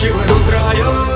शिवरुप्राय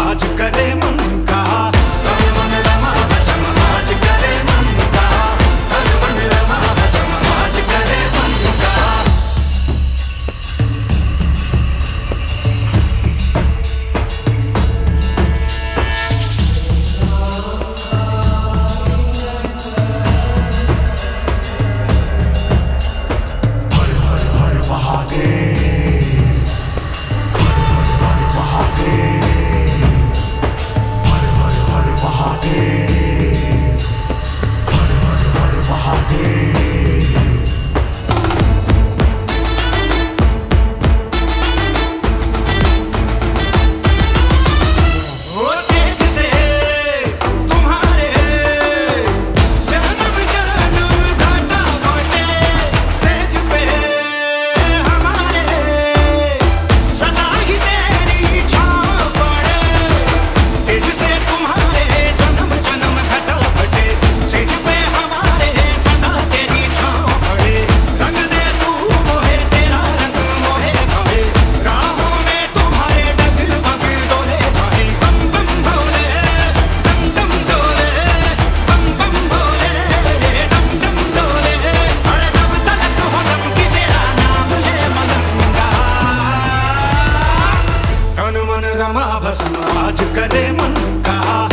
आज करे मन रमा भस्म आज करे मन का